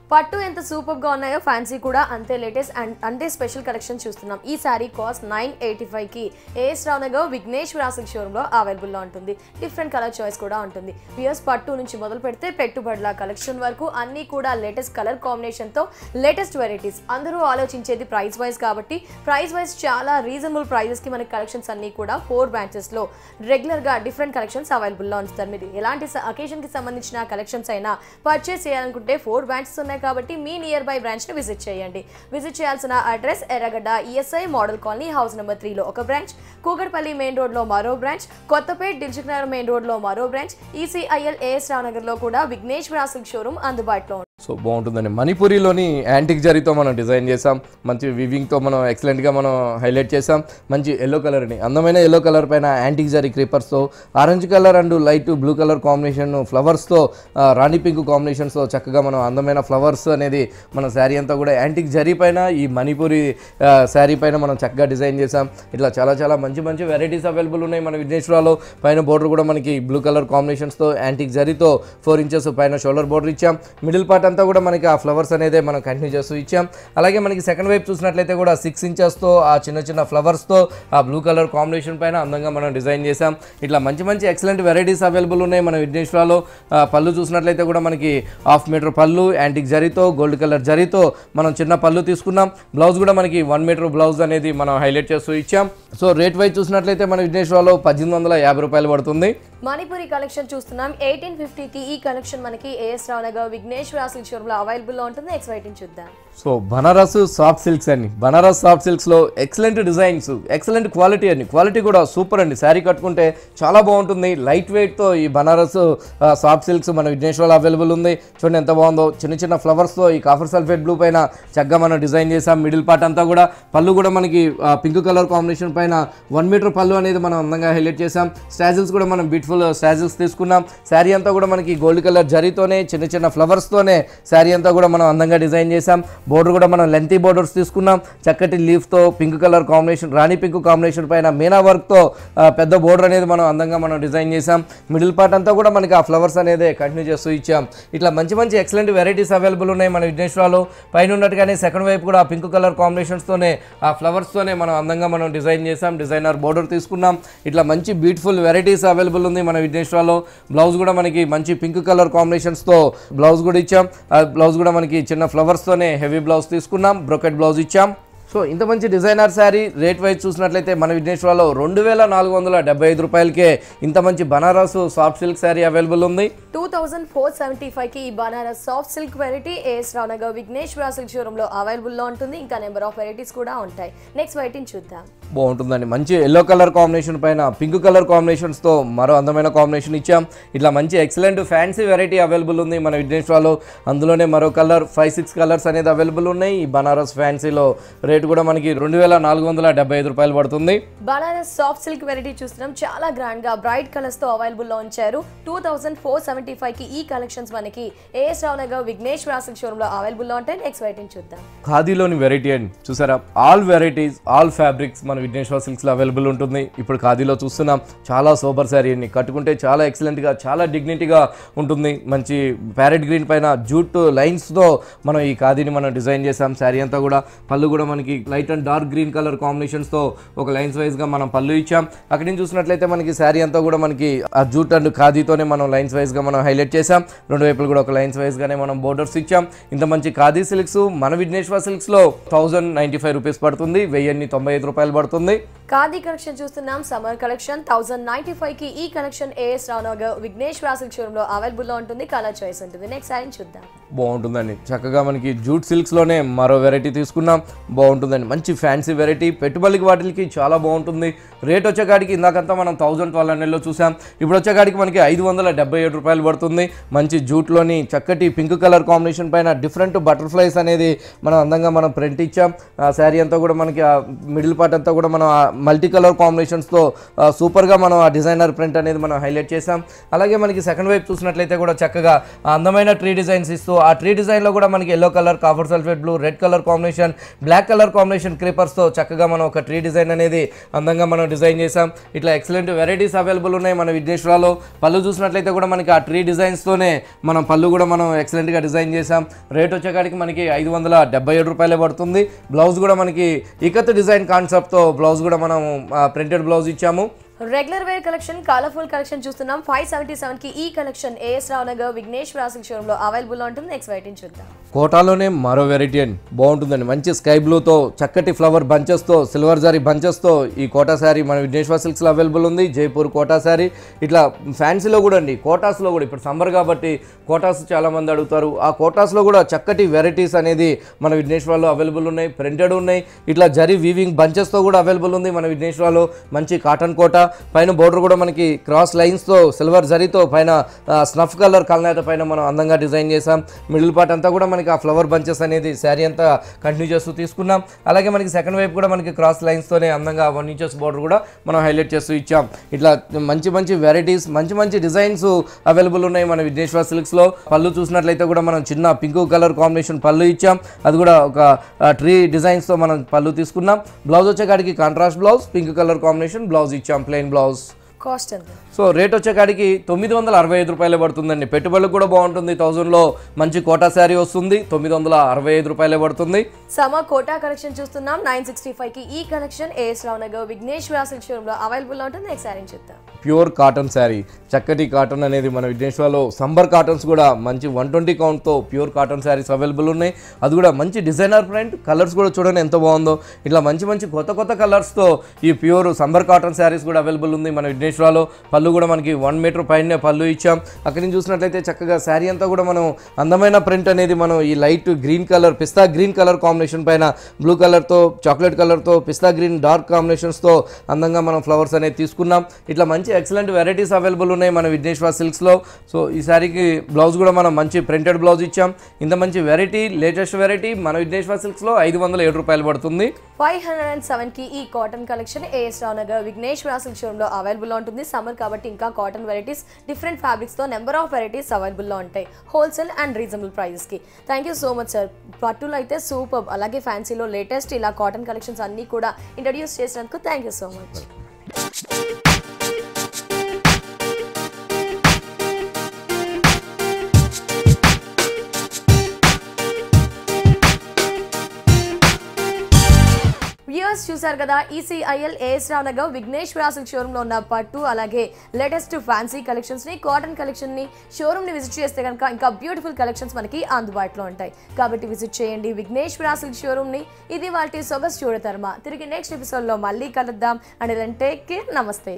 పట్టు ఎంత సూపర్గా ఉన్నాయో ఫ్యాన్సీ కూడా అంతే లేటెస్ట్ అండ్ అంతే స్పెషల్ కలెక్షన్ చూస్తున్నాం. ఈ సారీ కాస్ట్ నైన్ ఎయిటీ ఫైవ్కి ఏఎస్ రావునగర్ విఘ్నేష్ రాసిక్ షోరూమ్లో అవైలబుల్లో ఉంటుంది. డిఫరెంట్ కలర్ చాయిస్ కూడా ఉంటుంది. పియర్స్ పట్టు నుంచి మొదలు పెడితే పెట్టుబడుల కలెక్షన్ వరకు అన్ని కూడా లేటెస్ట్ కలర్ కాంబినేషన్తో లేటెస్ట్ వెరైటీస్ అందరూ ఆలోచించేది ప్రైస్ వైజ్ కాబట్టి ప్రైస్ వైజ్ చాలా రీజనబుల్ ప్రైజెస్కి మనకి కలెక్షన్స్ అన్ని కూడా ఫోర్ బ్యాంచెస్లో రెగ్యులర్గా డిఫరెంట్ కలెక్షన్స్ అవైలబుల్లో ఉంచుతారు. మీరు ఎలాంటి అకేషన్కి సంబంధించిన కలెక్షన్స్ అయినా పర్చేస్ చేయాలనుకుంటే ఫోర్ బ్రాంచెస్ ఉన్నాయి కాబట్టి మీ నియర్ బై బ్రాంచ్ని విజిట్ చేయండి. విజిట్ చేయాల్సిన address Erragadda ESI model colony house number త్రీలో ఒక బ్రాంచ్ కూకట్పల్లి మెయిన్ రోడ్లో మరో బ్రాంచ్ కొత్తపేట్ దిల్సుఖ్ నగర్ మెయిన్ రోడ్లో మరో బ్రాంచ్ ఈసీఐఎల్ ఏఎస్ రావునగర్లో కూడా విఘ్నేష్ సిల్క్ షోరూమ్ అందుబాటులో సో బాగుంటుందండి. మణిపురిలోని యాంటిక్ జరీతో మనం డిజైన్ చేసాం మంచి వివింగ్తో మనం ఎక్సలెంట్గా మనం హైలైట్ చేసాం మంచి ఎల్లో కలర్ని అందమైన ఎల్లో కలర్ పైన antique zari క్రీపర్స్తో orange colour and light blue colour combination ఫ్లవర్స్తో Rani pink కాంబినేషన్స్తో చక్కగా మనం అందమైన ఫ్లవర్స్ అనేది మన శారీ అంతా కూడా యాంటిక్ జరీ పైన ఈ మణిపురి శారీ పైన మనం చక్కగా డిజైన్ చేసాం ఇట్లా చాలా చాలా మంచి మంచి వెరైటీస్ అవైలబుల్ ఉన్నాయి మన విఘ్నేశ్వరాలో పైన బోర్డర్ కూడా మనకి బ్లూ కలర్ కాంబినేషన్స్తో యాంటిక్ జరీతో ఫోర్ ఇంచెస్ పైన షోల్డర్ బోర్డర్ ఇచ్చాం. మిడిల్ పార్ట్ అంతా కూడా మనకి ఆ ఫ్లవర్స్ అనేది మనం కంటిన్యూ చేస్తూ ఇచ్చాం. అలాగే మనకి సెకండ్ వైపు చూసినట్లయితే కూడా సిక్స్ ఇంచెస్తో ఆ చిన్న చిన్న ఫ్లవర్స్తో ఆ బ్లూ కలర్ కాంబినేషన్ పైన అందంగా మనం డిజైన్ చేసాం ఇట్లా మంచి మంచి ఎక్సలెంట్ వెరైటీస్ అవైలబుల్ ఉన్నాయి మన విఘ్నేశ్వరాలో. పళ్ళు చూసినట్లయితే కూడా మనకి హాఫ్ మీటర్ పళ్ళు యాంటిక్ జరీతో గోల్డ్ కలర్ జరీతో మనం చిన్న పళ్ళు తీసుకున్నాం. బ్లౌజ్ కూడా మనకి వన్ మీటర్ బ్లౌజ్ అనేది మనం హైలైట్ చేస్తూ ఇచ్చాం. సో రేట్ వైజ్ చూసినట్లయితే మన విఘ్నేశ్వరాలో పద్దెనిమిది వందల యాభై రూపాయలు పడుతుంది. మణిపురి కలెక్షన్ చూస్తున్నాం. ఎయిటీన్ ఫిఫ్టీకి ఈ కలెక్షన్ మనకి ఏఎస్ రావునగర్ విఘ్నేష్ విఘ్నేశ్వర షోరూమ్లో అవైలబుల్లో ఉంటుంది. నెక్స్ట్ వైటింగ్ చూద్దాం. సో బనారస్ సాఫ్ట్ సిల్క్స్ అండి. బనారస్ సాఫ్ట్ సిల్క్స్లో ఎక్సలెంట్ డిజైన్స్ ఎక్సలెంట్ క్వాలిటీ అండి. క్వాలిటీ కూడా సూపర్ అండి. శారీ కట్టుకుంటే చాలా బాగుంటుంది. లైట్ వెయిట్తో ఈ బనారస్ సాఫ్ట్ సిల్క్స్ మన విఘ్నేశ్వర్లో అవైలబుల్ ఉంది. చూడండి ఎంత బాగుందో. చిన్న చిన్న ఫ్లవర్స్తో ఈ కాఫర్ సల్ఫేట్ బ్లూ పైన చక్కగా మనం డిజైన్ చేసాం మిడిల్ పార్ట్ అంతా కూడా పళ్ళు కూడా మనకి పింక్ కలర్ కాంబినేషన్ పైన వన్ మీటర్ పళ్ళు అనేది మనం అందంగా హైలైట్ చేసాం స్టాజిల్స్ కూడా మనం బ్యూటిఫుల్ స్టాజిల్స్ తీసుకున్నాం. శారీ అంతా కూడా మనకి గోల్డ్ కలర్ జరీతోనే చిన్న చిన్న ఫ్లవర్స్తోనే శారీ అంతా కూడా మనం అందంగా డిజైన్ చేసాం బోర్డర్ కూడా మనం లెంతీ బోర్డర్స్ తీసుకున్నాం. చక్కటి లీఫ్తో pink colour combination rani pink combination పైన మీనా వర్క్తో పెద్ద బోర్డర్ అనేది మనం అందంగా మనం డిజైన్ చేసాం మిడిల్ పార్ట్ అంతా కూడా మనకి ఆ ఫ్లవర్స్ అనేది కంటిన్యూ చేస్తూ ఇచ్చాం. ఇట్లా మంచి మంచి ఎక్సలెంట్ వెరైటీస్ అవైలబుల్ ఉన్నాయి మన విఘ్నేశ్వరాలు. పైన ఉన్నట్టుగానే సెకండ్ వైపు కూడా పింక్ కలర్ కాంబినేషన్స్తోనే ఆ ఫ్లవర్స్తోనే మనం అందంగా మనం డిజైన్ చేసాం డిజైనర్ బోర్డర్ తీసుకున్నాం. ఇట్లా మంచి బ్యూటిఫుల్ వెరైటీస్ అవైలబుల్ ఉంది. మన విఘ్నేశ్వరాలో బ్లౌజ్ కూడా మనకి మంచి పింక్ కలర్ కాంబినేషన్స్తో బ్లౌజ్ కూడా ఇచ్చాం. ఆ బ్లౌజ్ కూడా మనకి చిన్న ఫ్లవర్స్తోనే హెవీ బ్లౌజ్ తీసుకున్నాం. బ్రొకెట్ బ్లౌజ్ ఇచ్చాం. సో ఇంత మంచి డిజైనర్ శారీ రేట్ వైజ్ చూసినట్లయితే మన విఘ్నేశ్వరలో రెండు వేల నాలుగు వందల డెబ్బై ఐదు రూపాయలకే ఇంత మంచి Banaras soft silk sari available ఉంది. టూ థౌసండ్ ఫోర్ సెవెంటీ ఫైవ్కి ఈ Banaras soft silk variety A S Rao Nagar Vighneshwara silk షోరూమ్లో అవైలబుల్లో ఉంటుంది. ఇంకా నెంబర్ ఆఫ్ వెరైటీస్ కూడా ఉంటాయి. నెక్స్ట్ వైట్ చూద్దాం. బాగుంటుందండి. మంచి ఎల్లో కలర్ కాంబినేషన్ పైన పింక్ కలర్ కాంబినేషన్స్తో మరో అందమైన కాంబినేషన్ ఇచ్చాం. ఇట్లా మంచి ఎక్సలెంట్ ఫ్యాన్సీ వెరైటీ అవైలబుల్ ఉంది మన విఘ్నేశ్వరలో అందులోనే మరో కలర్ ఫైవ్ సిక్స్ కలర్స్ అనేది అవైలబుల్ ఉన్నాయి. ఈ బనారస్ ఫ్యాన్సీలో రేట్ కూడా మనకి రెండు వేల నాలుగు వందల డెబ్బై ఐదు రూపాయలు పడుతుంది. బనారస్ సాఫ్ట్ సిల్క్ వెరైటీ చూస్తున్నాం. చాలా గ్రాండ్గా బ్రైట్ కలర్స్తో అవైలబుల్లో ఉంచారు. టూ థౌసండ్ ఫోర్ సెవెంటీ ఫైవ్కి ఈ కలెక్షన్స్ మనకి ఏఎస్ రావునగర్ విఘ్నేశ్వర సిల్క్ షోరూమ్లో అవైలబుల్లో ఉంటాయి. నెక్స్ట్ వైట్ చూద్దాం. ఖాదీలోని వెరైటీ అండి. చూసారా? ఆల్ వెరైటీస్ ఆల్ ఫ్యాబ్రిక్స్ మన విఘ్నేశ్వర సిల్క్స్లో అవైలబుల్ ఉంటుంది. ఇప్పుడు ఖాదీలో చూస్తున్నాం. చాలా సూపర్ శారీ అండి. కట్టుకుంటే చాలా ఎక్సలెంట్గా చాలా డిగ్నిటీగా ఉంటుంది. మంచి ప్యారెట్ గ్రీన్ పైన జూట్ లైన్స్తో మనం ఈ ఖాదీని మనం డిజైన్ చేసాం శారీ అంతా కూడా పళ్ళు కూడా మనకి light and dark green colour కాంబినేషన్స్తో ఒక లైన్స్ వైజ్గా మనం పళ్ళు ఇచ్చాం. అక్కడి నుంచి చూసినట్లయితే మనకి శారీ అంతా కూడా మనకి ఆ జూట్ అండ్ ఖాదీతోనే మనం లైన్స్ వైజ్గా మనం హైలైట్ చేసాం రెండు వైపులు కూడా ఒక లైన్స్ వైజ్గానే మనం బోర్డర్స్ ఇచ్చాం. ఇంత మంచి ఖాదీ సిల్క్స్ మన విఘ్నేశ్వర సిల్క్స్లో థౌజండ్ నైంటీ ఫైవ్ రూపీస్ పడుతుంది. వెయ్యిన్ని తొంభై ఐదు రూపాయలు పడుతుంది. ఖాదీ కలెక్షన్ చూస్తున్నాం. సమ్మర్ కలెక్షన్ థౌసండ్ నైన్టీ ఫైవ్కి ఈ collection A S Rao Nagar Vighneshwara silk షోరూమ్లో అవైలబుల్లో ఉంటుంది. కలర్ చాయిస్ ఉంటుంది. నెక్స్ట్ సారీ చూద్దాం. బాగుంటుందండి. చక్కగా మనకి జూట్ సిల్క్స్లోనే మరో వెరైటీ తీసుకున్నాం. ఉంటుందండి మంచి ఫ్యాన్సీ వెరైటీ పెట్టుబడికి వాటికి చాలా బాగుంటుంది. రేట్ వచ్చేకాడికి ఇందాకంతా మనం థౌజండ్ ట్వెల్వ్ హండ్రెడ్లో చూసాం. ఇప్పుడు వచ్చేకాడికి మనకి ఐదు వందల డెబ్బై ఏడు రూపాయలు పడుతుంది. మంచి జూట్లోని చక్కటి పింక్ కలర్ కాంబినేషన్ పైన డిఫరెంట్ బటర్ఫ్లైస్ అనేది మనం అందంగా మనం ప్రింట్ ఇచ్చాం. ఆ శారీ అంతా కూడా మనకి ఆ మిడిల్ పార్ట్ అంతా కూడా మనం మల్టీ కలర్ కాంబినేషన్స్తో సూపర్గా మనం ఆ డిజైనర్ ప్రింట్ అనేది మనం హైలైట్ చేసాం అలాగే మనకి సెకండ్ వైపు చూసినట్లయితే కూడా చక్కగా అందమైన ట్రీ డిజైన్స్ ఇస్తూ ఆ ట్రీ డిజైన్లో కూడా మనకి yellow colour copper sulphate blue red colour combination black colour combination క్రీపర్స్తో చక్కగా మనం ఒక ట్రీ డిజైన్ అనేది అందంగా మనం డిజైన్ చేసాం ఇట్లా ఎక్సలెంట్ వెరైటీస్ అవైలబుల్ ఉన్నాయి మన విఘ్నేశ్వరాలో పళ్ళు చూసినట్లయితే కూడా మనకి ఆ ట్రీ డిజైన్స్తోనే మనం పళ్ళు కూడా మనం ఎక్సలెంట్గా డిజైన్ చేసాం రేట్ వచ్చేకాడికి మనకి ఐదు వందల డెబ్బై ఏడు రూపాయలే పడుతుంది. బ్లౌజ్ కూడా మనకి ఇకత్ డిజైన్ కాన్సెప్ట్తో బ్లౌజ్ కూడా మనం ప్రింటెడ్ బ్లౌజ్ ఇచ్చాము. Regular wear collection colourful collection చూస్తున్నాం. ఫైవ్ సెవెంటీ సెవెన్కి ఈ collection A S Rao Nagar Vighneshwara silk షోరూమ్లో అవైలబుల్లో ఉంటుంది నెక్స్ట్ వైట్ చూద్దాం. కోటాలోనే మరో వెరైటీ అండి. బాగుంటుందండి. మంచి స్కై బ్లూతో చక్కటి ఫ్లవర్ బంచెస్తో సిల్వర్ జారీ బంచెస్తో ఈ కోటా శారీ మన విఘ్నేశ్వర సిల్క్స్లో అవైలబుల్ ఉంది. జైపూర్ కోటా శారీ. ఇట్లా ఫ్యాన్సీలో కూడా అండి. కోటాస్లో కూడా. ఇప్పుడు సమ్మర్ కాబట్టి కోటాస్ చాలామంది అడుగుతారు. ఆ కోటాస్లో కూడా చక్కటి వెరైటీస్ అనేది మన విఘ్నేశ్వరలో అవైలబుల్ ఉన్నాయి. ప్రింటెడ్ ఉన్నాయి. ఇట్లా జరీ వీవింగ్ బంచెస్తో కూడా అవైలబుల్ ఉంది మన విఘ్నేశ్వరలో మంచి కాటన్ కోట పైన బోర్డర్ కూడా మనకి క్రాస్ లైన్స్తో సిల్వర్ జరీతో పైన స్నఫ్ కలర్ కలనేత పైన మనం అందంగా డిజైన్ చేసాం మిడిల్ పార్ట్ అంతా కూడా మనకి ఆ ఫ్లవర్ బంచెస్ అనేది శారీ అంతా కంటిన్యూ చేస్తూ తీసుకున్నాం. అలాగే మనకి సెకండ్ వైపు కూడా మనకి క్రాస్ లైన్స్తోనే అందంగా వన్ ఇంచెస్ బోర్డర్ కూడా మనం హైలైట్ చేస్తూ ఇచ్చాం. ఇట్లా మంచి మంచి వెరైటీస్ మంచి మంచి డిజైన్స్ అవైలబుల్ ఉన్నాయి మన విఘ్నేశ్వర సిల్క్స్లో పళ్ళు చూసినట్లయితే కూడా మనం చిన్న పింక్ కలర్ కాంబినేషన్ పళ్ళు ఇచ్చాం. అది కూడా ఒక ట్రీ డిజైన్స్తో మనం పళ్ళు తీసుకున్నాం. Blouse వచ్చేకాడికి contrast blouse pink colour combination blouse ఇచ్చాం ప్లెయిన్ బ్లౌజ్ కాస్ట్ ఎంత? సో రేట్ వచ్చేకాడికి తొమ్మిది వందల అరవై ఐదు రూపాయలే పడుతుందండి. పెట్టుబడులకు కూడా బాగుంటుంది. థౌజండ్లో మంచి కోటా శారీ వస్తుంది. తొమ్మిది వందల అరవై ఐదు రూపాయలే పడుతుంది. సమ కోటా కలెక్షన్ చూస్తున్నాం. నైన్ సిక్స్టీ ఫైవ్కి ఈ collection A S Rao Nagar Vighneshwara silk షోరూమ్లో అవైలబుల్లో ఉంటుంది. నెక్స్ట్ సారీ చూద్దాం ప్యూర్ కాటన్ శారీ. చక్కటి కాటన్ అనేది మన విఘ్నేశ్వర్లో సంబర్ కాటన్స్ కూడా మంచి one twenty count pure cotton saris available ఉన్నాయి. అది కూడా మంచి డిజైనర్ ప్రింట్. కలర్స్ కూడా చూడండి ఎంత బాగుందో. ఇట్లా మంచి మంచి కొత్త కొత్త కలర్స్తో ఈ ప్యూర్ సంబర్ కాటన్ శారీస్ కూడా అవైలబుల్ ఉంది మన విఘ్నేశ్వర విఘ్నేశ్వరాలో పళ్ళు కూడా మనకి వన్ మీటర్ పైన పళ్ళు ఇచ్చాం. అక్కడి నుంచి చూసినట్లయితే చక్కగా శారీ అంతా కూడా మనం అందమైన ప్రింట్ అనేది మనం ఈ light green colour pista green colour combination పైన బ్లూ కలర్తో చాక్లెట్ కలర్తో పిస్తా గ్రీన్ డార్క్ కాంబినేషన్స్తో అందంగా మనం ఫ్లవర్స్ అనేది తీసుకున్నాం. ఇట్లా మంచి ఎక్సలెంట్ వెరైటీస్ అవైలబుల్ ఉన్నాయి మన విఘ్నేశ్వర సిల్క్స్లో సో ఈ శారీకి బ్లౌజ్ కూడా మనం మంచి ప్రింటెడ్ బ్లౌజ్ ఇచ్చాం. ఇంత మంచి వెరైటీ లేటెస్ట్ వెరైటీ మన విఘ్నేశ్వర సిల్క్స్లో ఐదు వందల ఏడు రూపాయలు పడుతుంది. ఫైవ్ హండ్రెడ్ అండ్ సెవెన్కి ఈ cotton collection AS Rao Nagar Vigneshwara silk showroom available ఉంటుంది సమ్మర్ కాబట్టి ఇంకా కాటన్ వెరైటీస్ డిఫరెంట్ ఫ్యాబ్రిక్స్తో నెంబర్ ఆఫ్ వెరైటీస్ అవైలబుల్లో ఉంటాయి. Wholesale and reasonable ప్రైజెస్కి. Thank you so much sir పట్టులో అయితే సూపర్ అలాగే ఫ్యాన్సీలో లేటెస్ట్ ఇలా కాటన్ కలెక్షన్స్ అన్ని కూడా ఇంట్రడ్యూస్ చేసినందుకు థ్యాంక్ యూ సో మచ్ చూశారు చూసారు కదా ECIL AS Rao Nagar Vigneshwara silk షోరూమ్లో ఉన్న పట్టు అలాగే లేటెస్ట్ ఫ్యాన్సీ కలెక్షన్స్ని కాటన్ కలెక్షన్ని షోరూమ్ని విజిట్ చేస్తే కనుక ఇంకా బ్యూటిఫుల్ కలెక్షన్స్ మనకి అందుబాటులో ఉంటాయి. కాబట్టి విజిట్ చేయండి విఘ్నేశ్వర సిల్క్ షోరూమ్ని. ఇది వాటి సొగస్ చూడతర్మా? తిరిగి నెక్స్ట్ ఎపిసోడ్లో మళ్ళీ కలుద్దాం. అండ్ టేక్ కేర్ నమస్తే.